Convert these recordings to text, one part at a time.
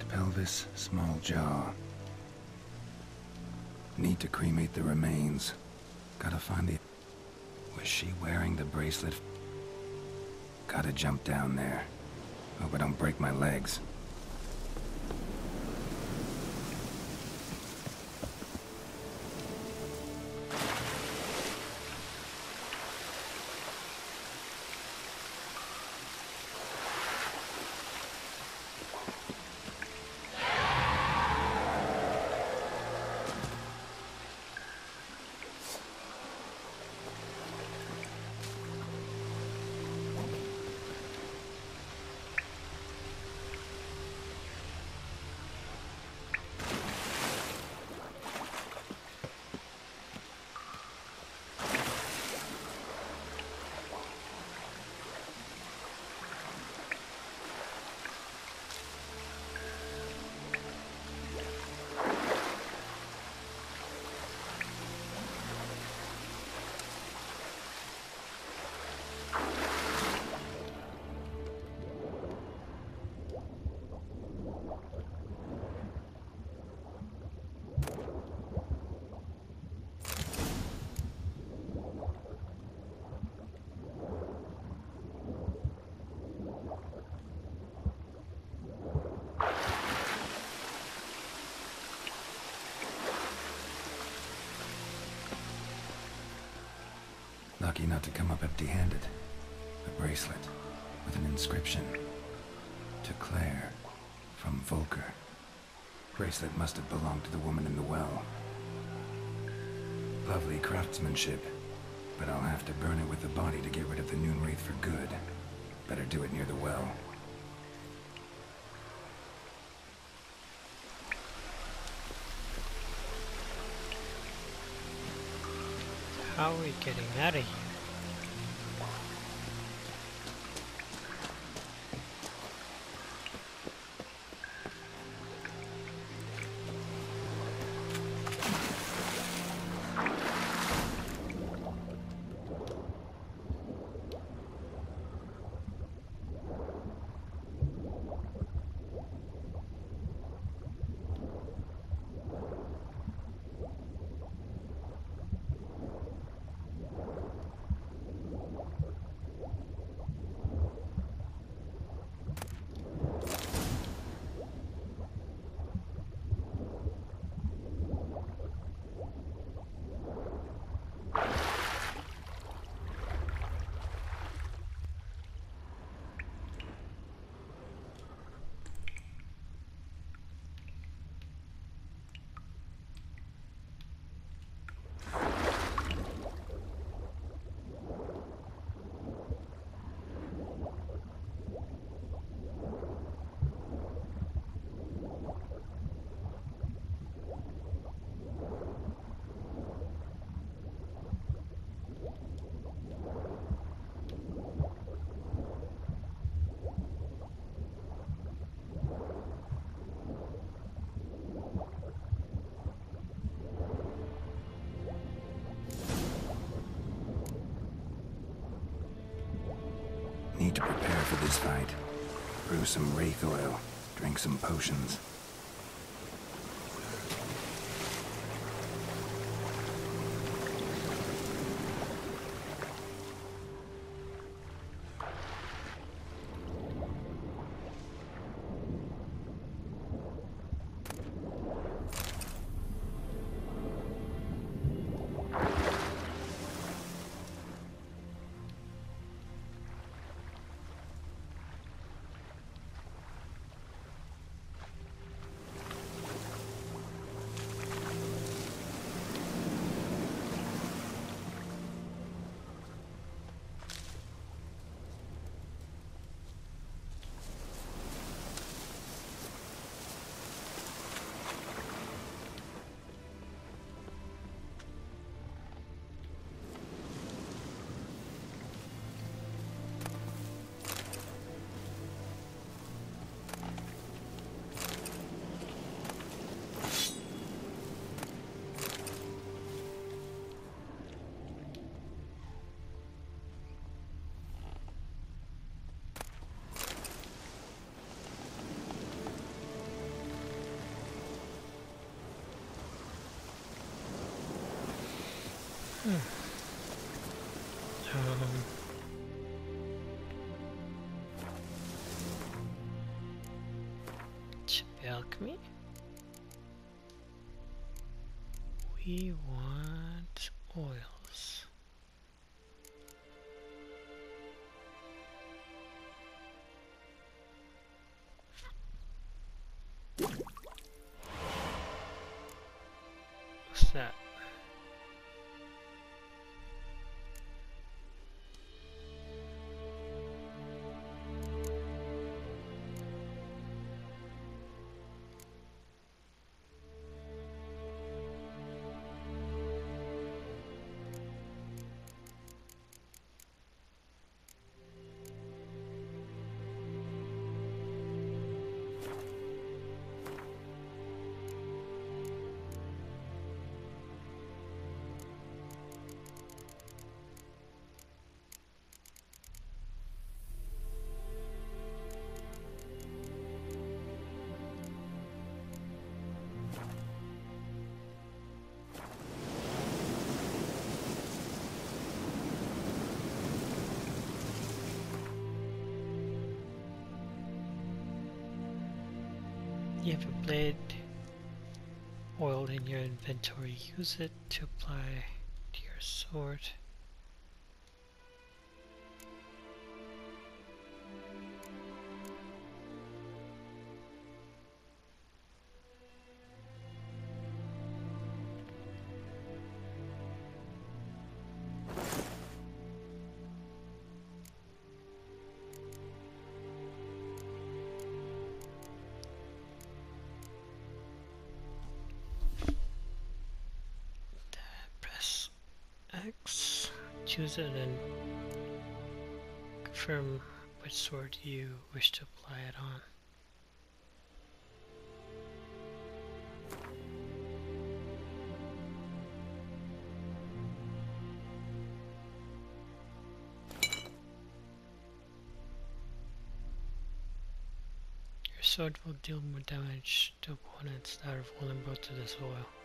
Right pelvis, small jaw. Need to cremate the remains. Gotta find the... Was she wearing the bracelet? Gotta jump down there. Hope I don't break my legs. Not to come up empty-handed. A bracelet with an inscription. To Claire, from Volker. Bracelet must have belonged to the woman in the well. Lovely craftsmanship, but I'll have to burn it with the body to get rid of the Noonwraith for good. Better do it near the well. How are we getting out of here? Fight. Brew some Wraith oil. Drink some potions. Um, alchemy. We want oils. What's that? You have a blade oil in your inventory. Use it to apply to your sword. Choose it, and confirm which sword you wish to apply it on. Your sword will deal more damage to opponents that are vulnerable to the oil.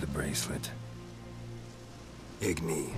The bracelet. Igni.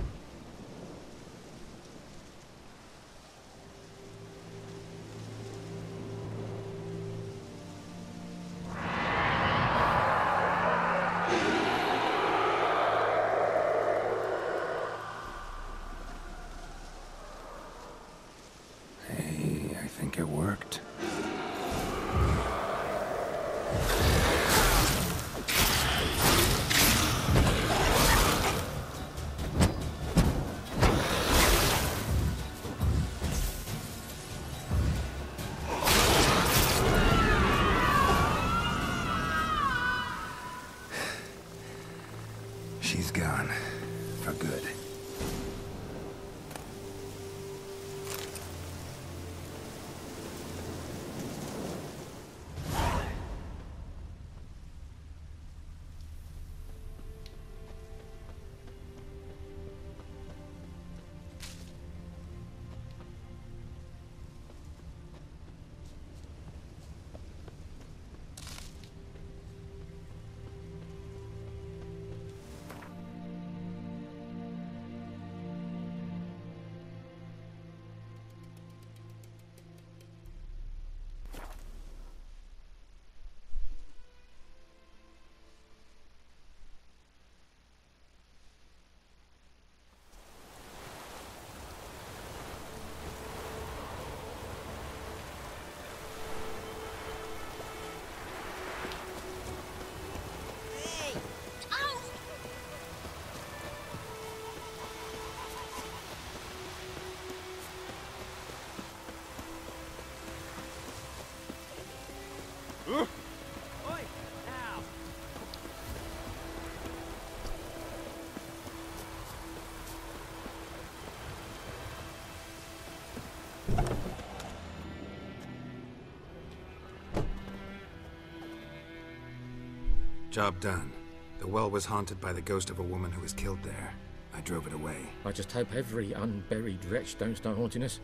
Job done. The well was haunted by the ghost of a woman who was killed there. I drove it away. I just hope every unburied wretch don't start haunting us.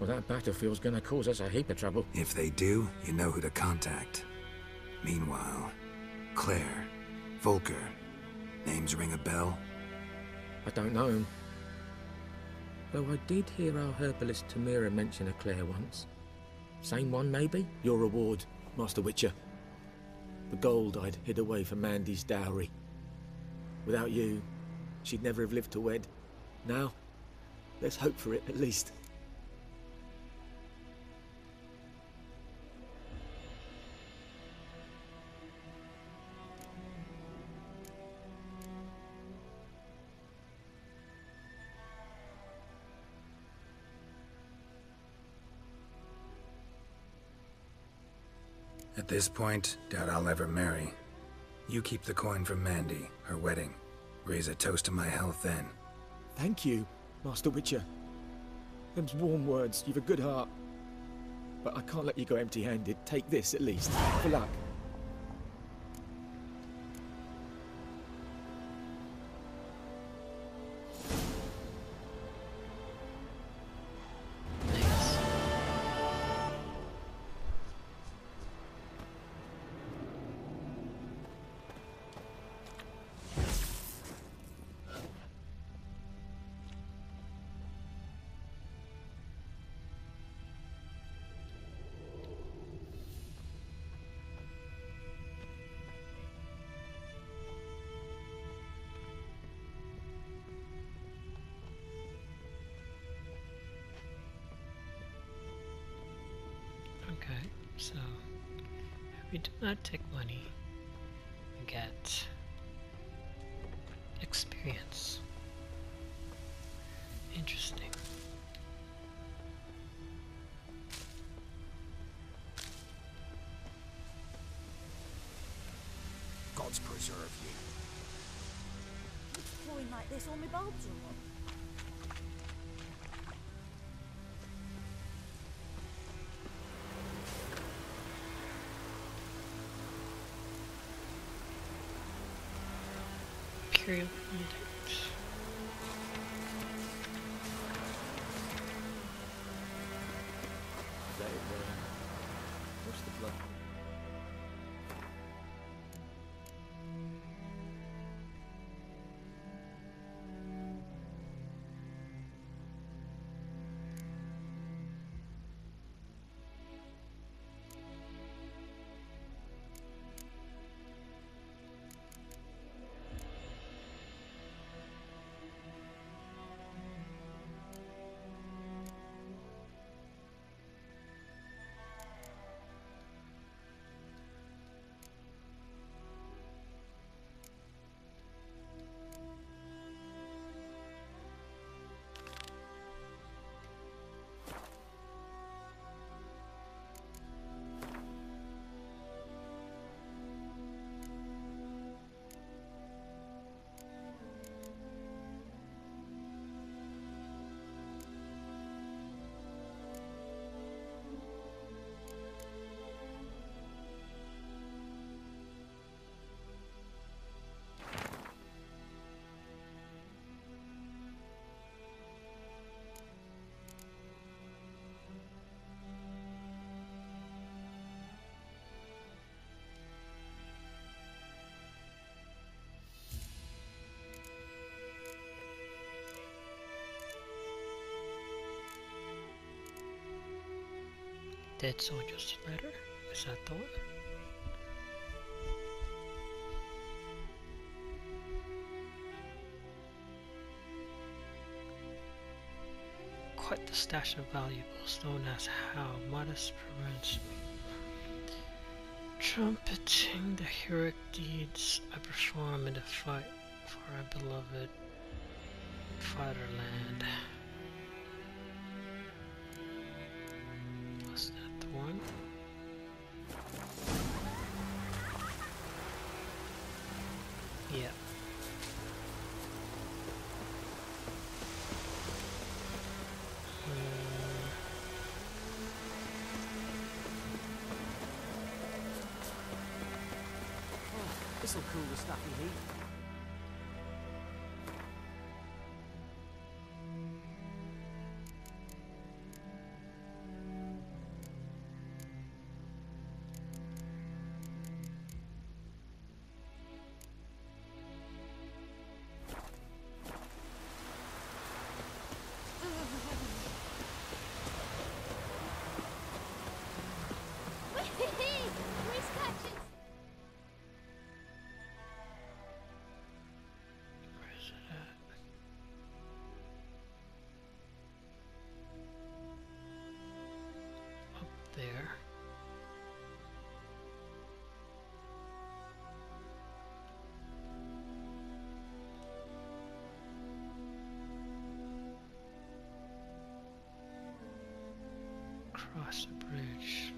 Well, that battlefield's gonna cause us a heap of trouble. If they do, you know who to contact. Meanwhile, Claire, Volker, names ring a bell? I don't know him. Though I did hear our herbalist Tomira mention a Claire once. Same one, maybe? Your reward, Master Witcher. The gold I'd hid away for Mandy's dowry. Without you, she'd never have lived to wed. Now, let's hope for it at least. This point, doubt I'll ever marry. You keep the coin from Mandy, her wedding. Raise a toast to my health then. Thank you, Master Witcher. Them's warm words, you've a good heart. But I can't let you go empty-handed. Take this, at least. For luck. Not take money, we get experience. Interesting. God's preserve you. Flowing like this, all my bulbs are up. Imperial Edict. Dead Soldier's Letter? Is that the one? Quite the stash of valuables known as how modest prevents trumpeting the heroic deeds I perform in the fight for our beloved fatherland. Cross the bridge.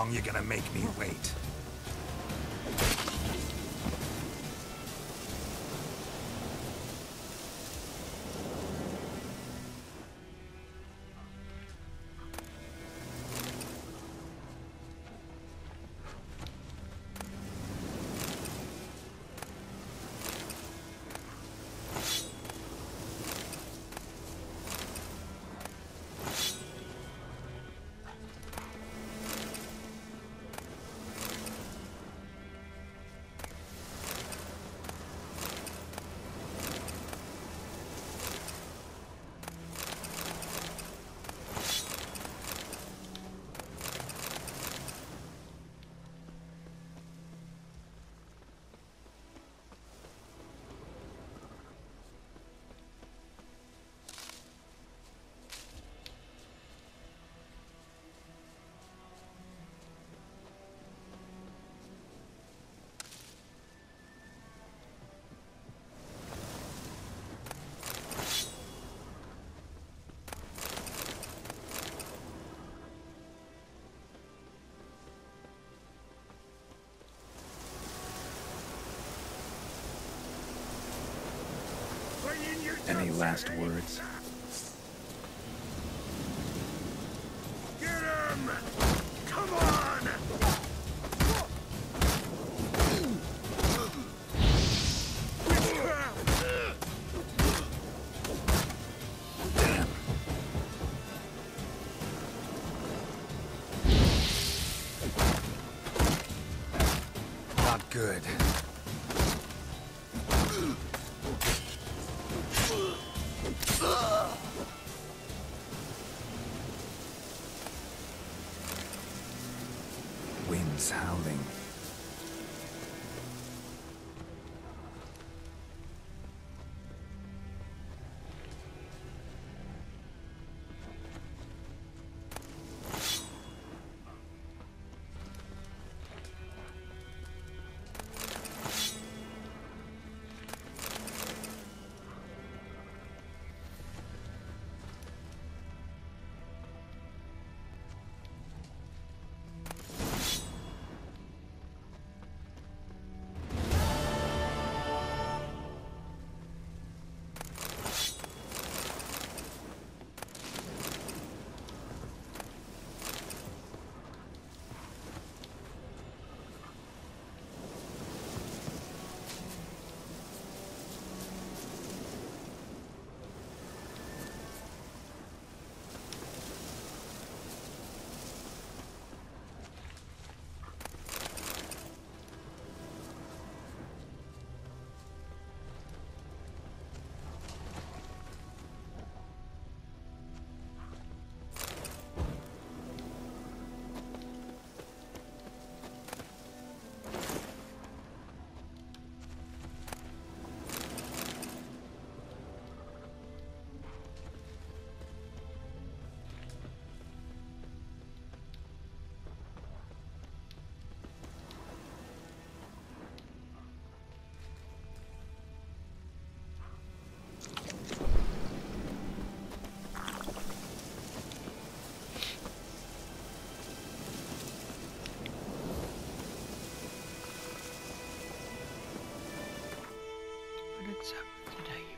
Long you gonna make me wait? Any last words? Exactly did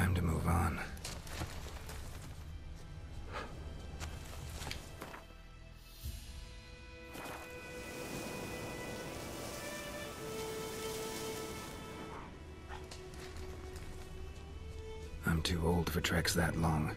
Time to move on. I'm too old for treks that long.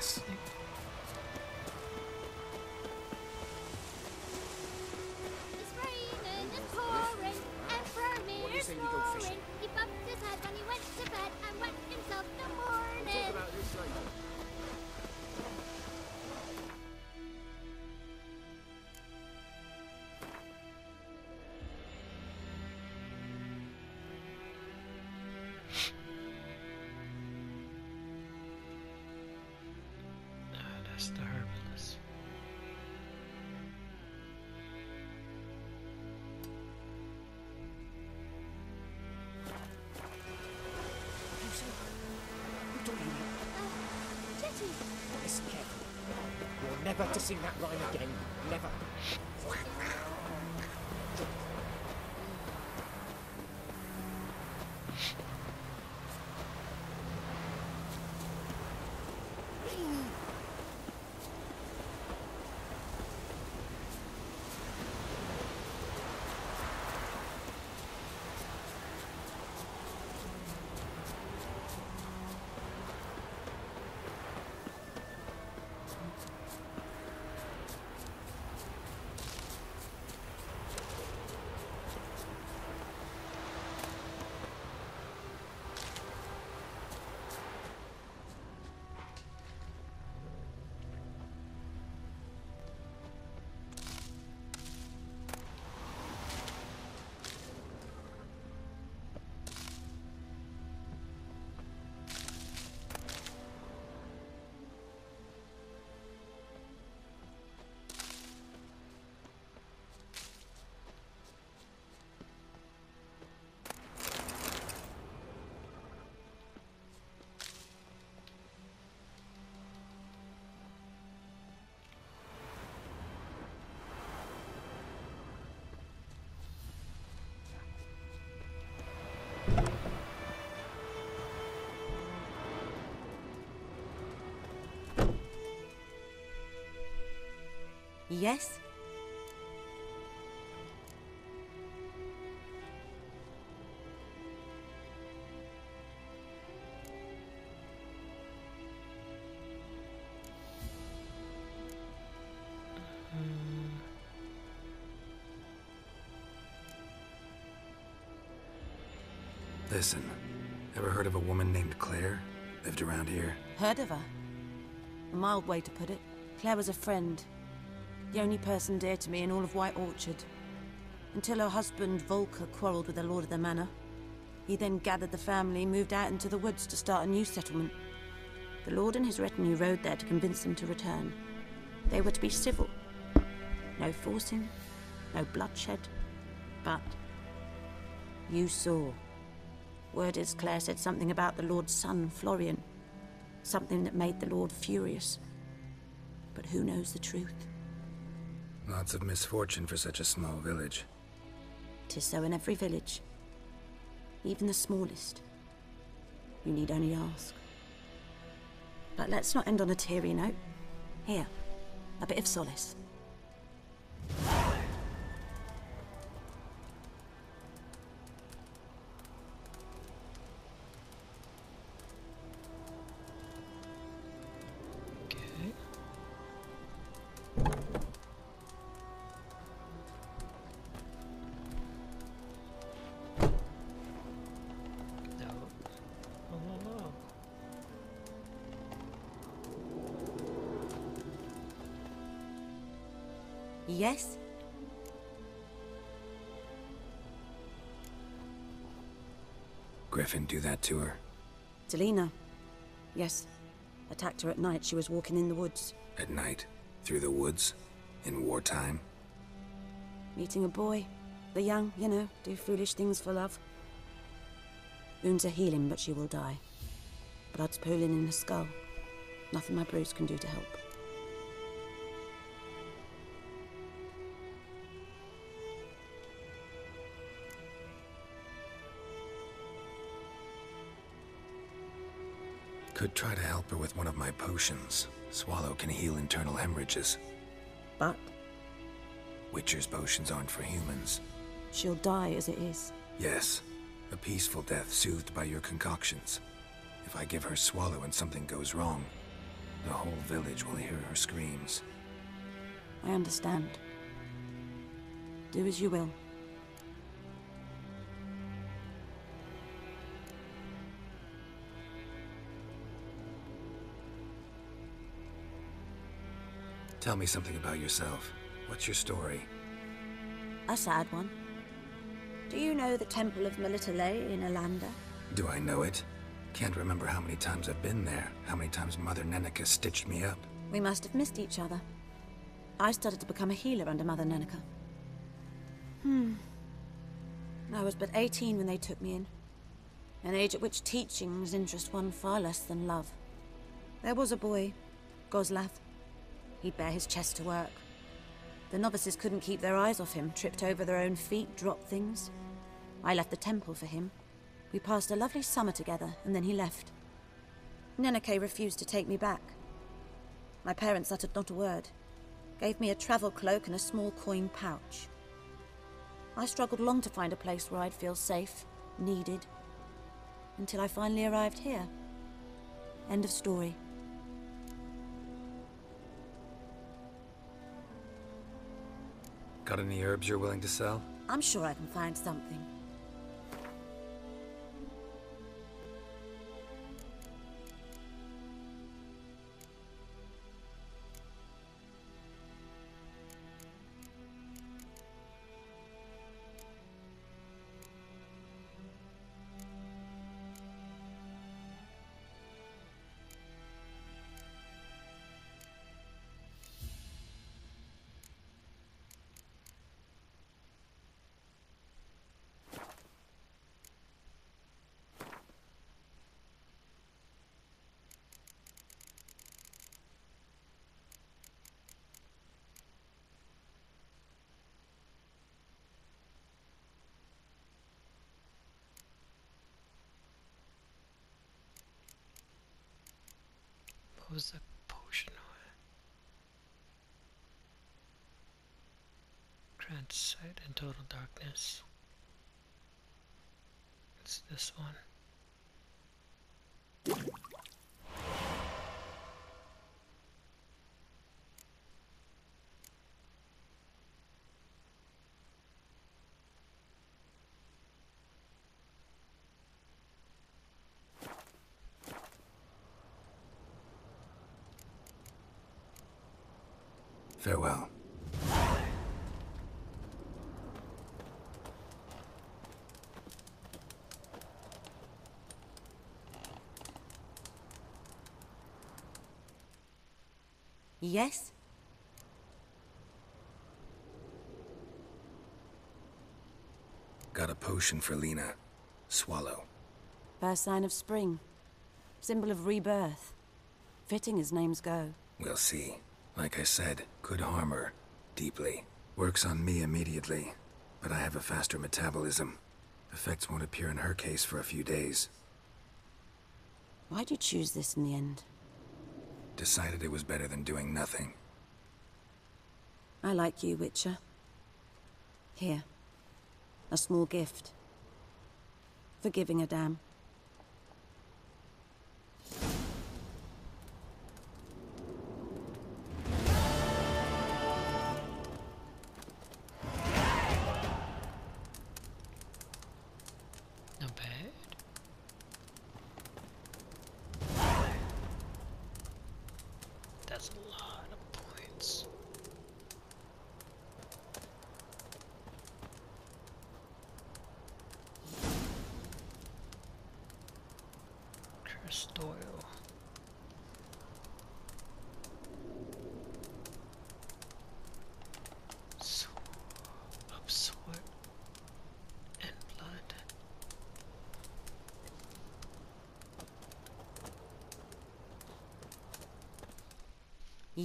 Barbarians. That's the herbalist. Jetty, Listen carefully. You're never to sing that rhyme again. Never. Yes? Listen, ever heard of a woman named Claire? Lived around here? Heard of her? A mild way to put it. Claire was a friend. The only person dear to me in all of White Orchard. Until her husband, Volker, quarreled with the lord of the manor. He then gathered the family, moved out into the woods to start a new settlement. The lord and his retinue rode there to convince them to return. They were to be civil. No forcing, no bloodshed. But you saw. Word is Claire said something about the Lord's son, Florian. Something that made the Lord furious. But who knows the truth? Lots of misfortune for such a small village. Tis so in every village. Even the smallest. You need only ask. But let's not end on a teary note. Here, a bit of solace. Griffin do that to her? Delina. Yes. Attacked her at night. She was walking in the woods. At night? Through the woods? In wartime? Meeting a boy. The young, you know, do foolish things for love. Wounds are healing, but she will die. Blood's pooling in her skull. Nothing my brews can do to help. Could try to help her with one of my potions. Swallow can heal internal hemorrhages. But Witcher's potions aren't for humans. she'll die as it is. Yes, a peaceful death soothed by your concoctions. If I give her Swallow and something goes wrong, the whole village will hear her screams. I understand. Do as you will. Tell me something about yourself. What's your story? A sad one. Do you know the Temple of Melitele in Ellander? Do I know it? Can't remember how many times I've been there, how many times Mother Nenneke stitched me up. We must have missed each other. I started to become a healer under Mother Nenneke. Hmm. I was but 18 when they took me in. An age at which teachings interest one far less than love. There was a boy, Goslav. He'd bare his chest to work. The novices couldn't keep their eyes off him, tripped over their own feet, dropped things. I left the temple for him. We passed a lovely summer together, and then he left. Nenneke refused to take me back. My parents uttered not a word, gave me a travel cloak and a small coin pouch. I struggled long to find a place where I'd feel safe, needed, until I finally arrived here. End of story. Got any herbs you're willing to sell? I'm sure I can find something. Was the potion on? Grant sight and total darkness. It's this one. Farewell. Yes? Got a potion for Lena. Swallow. First sign of spring. Symbol of rebirth. Fitting as names go. We'll see. Like I said, could harm her. Deeply. Works on me immediately. But I have a faster metabolism. Effects won't appear in her case for a few days. Why'd you choose this in the end? Decided it was better than doing nothing. I like you, Witcher. Here. A small gift. For giving a damn.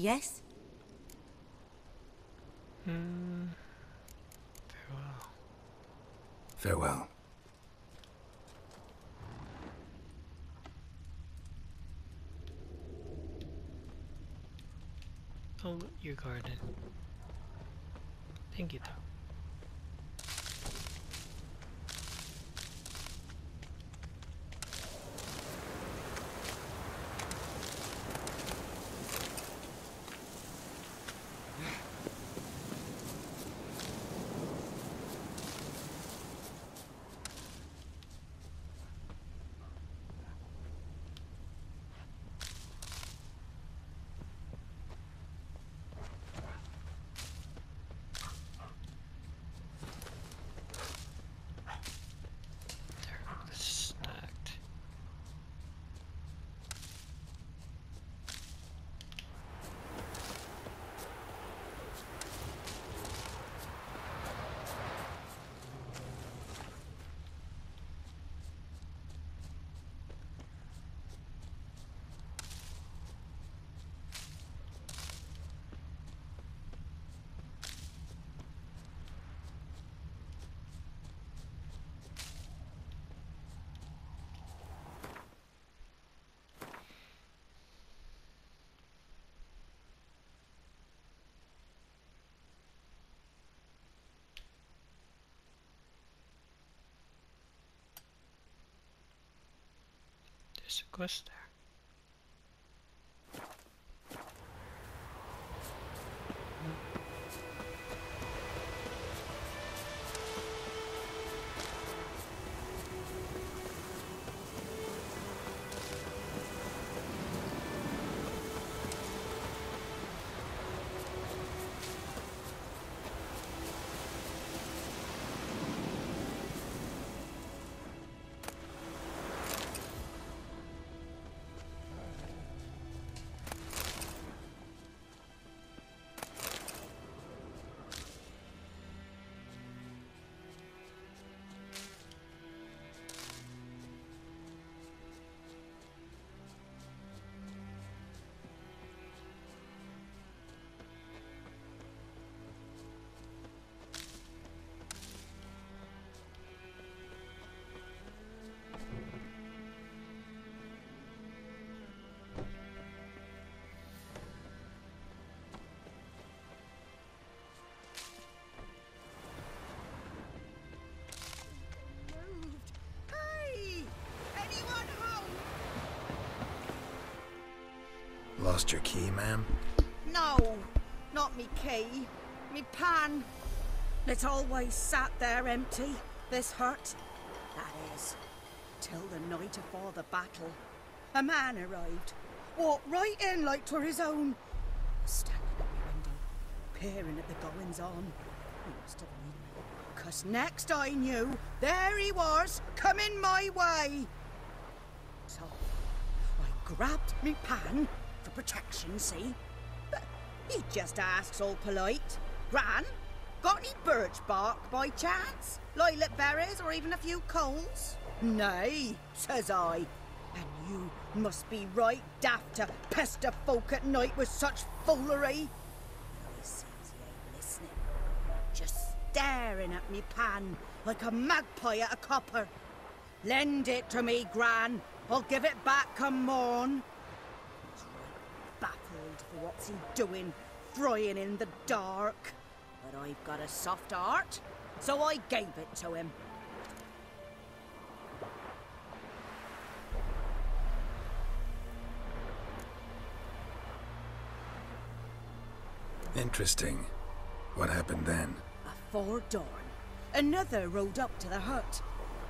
Yes? Hmm. Farewell. Farewell. Oh, your garden. Thank you, though. There, this is stacked. There's a Lost your key, ma'am? No, not me key. Me pan. It's always sat there empty, this hut. That is, till the night afore the battle. A man arrived, walked right in like 'twere his own. Standing at my window, peering at the goings on. He must have known me, 'cause next I knew, there he was, coming my way. So, I grabbed me pan for protection, see? But he just asks all polite. Gran, got any birch bark by chance? Lilac berries or even a few coals? Nay, says I. And you must be right daft to pester folk at night with such foolery. Just staring at me pan like a magpie at a copper. Lend it to me, Gran. I'll give it back come morn. He's right baffled for what's he doing, frying in the dark. But I've got a soft heart, so I gave it to him. Interesting. What happened then? Afore dawn, another rode up to the hut.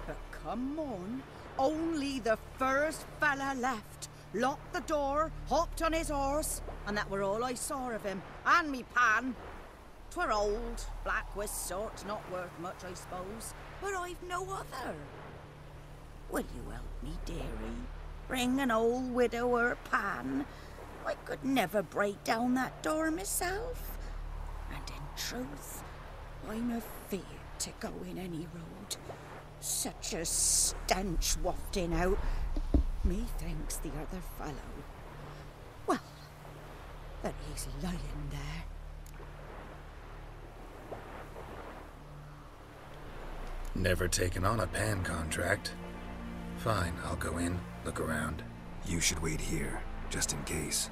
But come on, only the first fella left. Locked the door, hopped on his horse, and that were all I saw of him. And me pan. 'Twere old, black with sort, not worth much, I suppose. But I've no other. Will you help me, dearie? Bring an old widower pan. I could never break down that door myself. And in truth, I'm afeard to go in any road. Such a stench wafting out. Methinks the other fellow. Well, that he's lying there. Never taken on a pan contract. Fine, I'll go in, look around. You should wait here, just in case.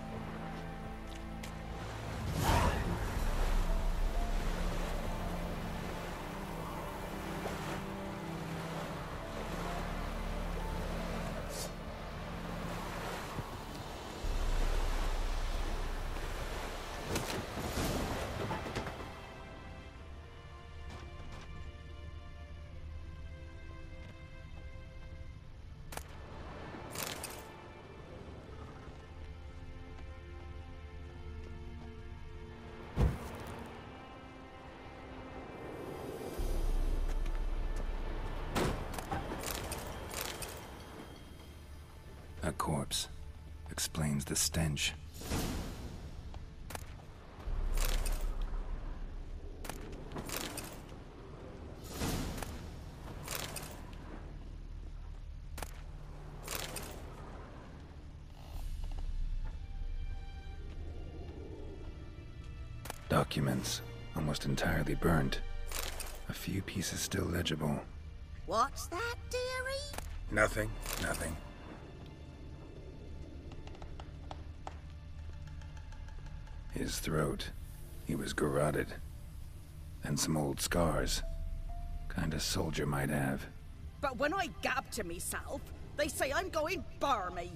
Documents. Almost entirely burnt. A few pieces still legible. What's that, dearie? Nothing, nothing. His throat. He was garroted. And some old scars. Kind of soldier might have. But when I gab to myself, they say I'm going barmy.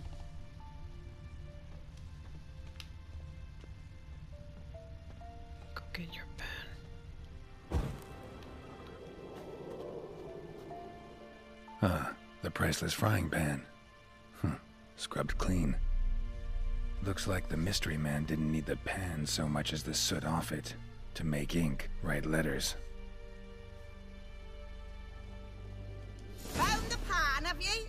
Go get your pen. Ah, the priceless frying pan. Hmm, scrubbed clean. Looks like the mystery man didn't need the pan so much as the soot off it to make ink, write letters. Found the pan, have ye?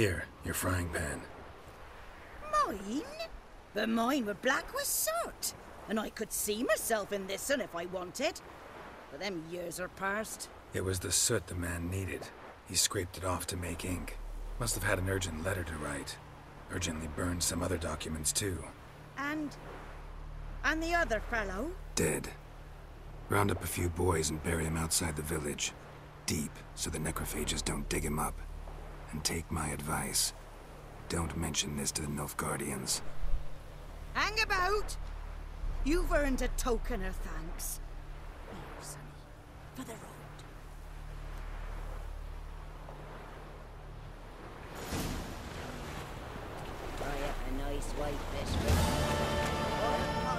Here, your frying pan. Mine? But mine were black with soot. And I could see myself in this one if I wanted. But them years are past. It was the soot the man needed. He scraped it off to make ink. Must have had an urgent letter to write. Urgently burned some other documents too. And. And the other fellow? Dead. Round up a few boys and bury him outside the village. Deep, so the necrophages don't dig him up. And take my advice. Don't mention this to the Nilfgaardians. Hang about! You've earned a token of thanks. Here, sonny, for the road. Try up a nice white biscuit.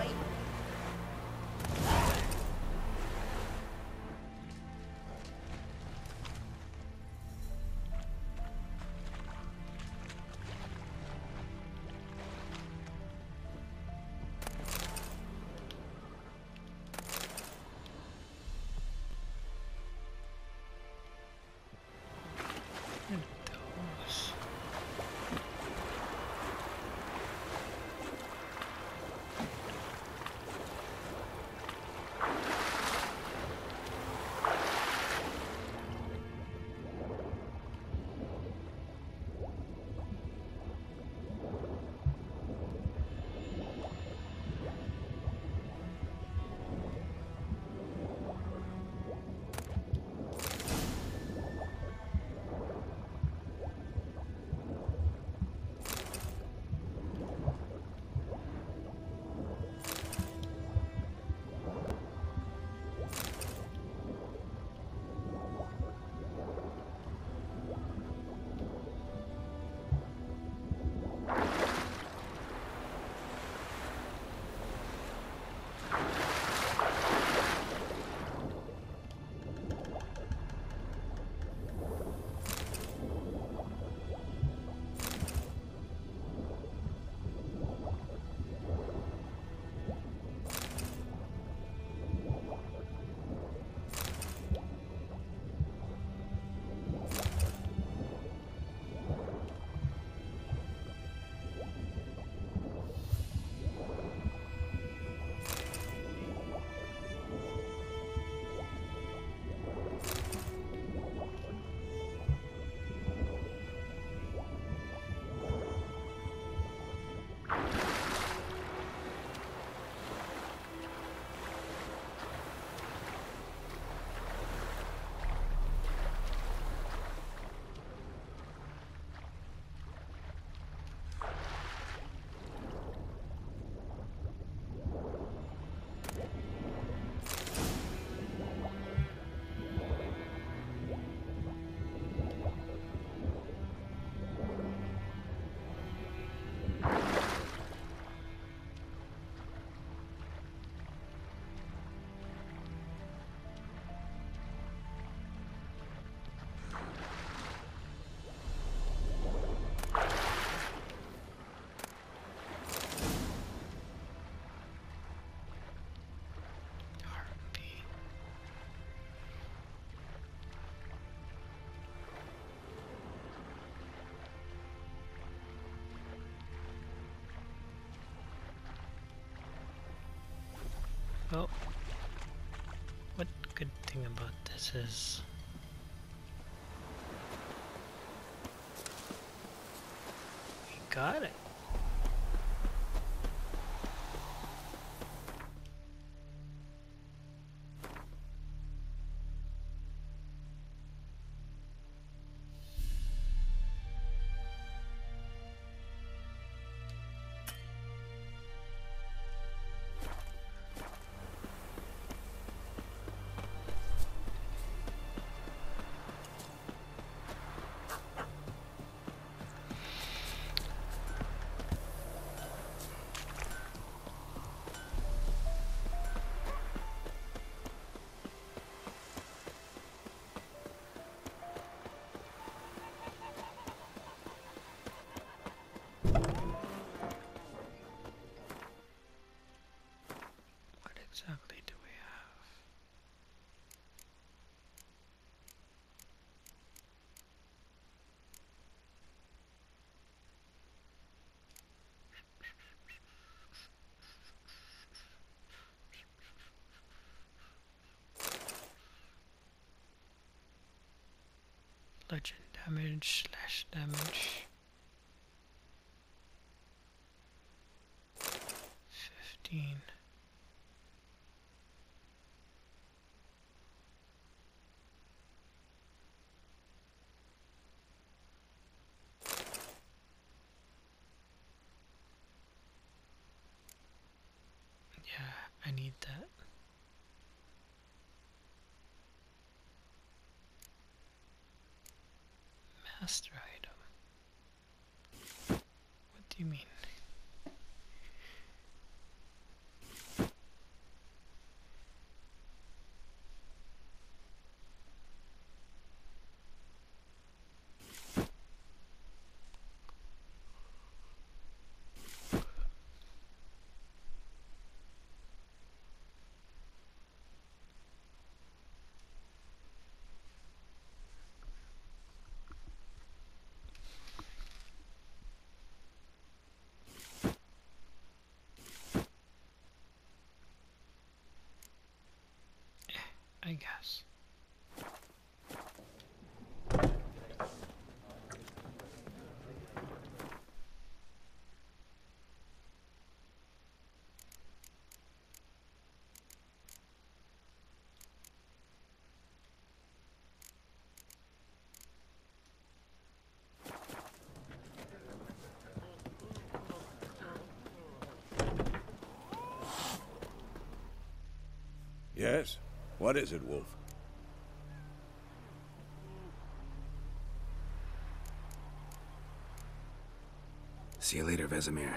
Well, what good thing about this is we got it. Legend damage slash damage. Fifteen. Yeah, I need that. Master item. What do you mean? I guess. Yes? What is it, Wolf? See you later, Vesemir.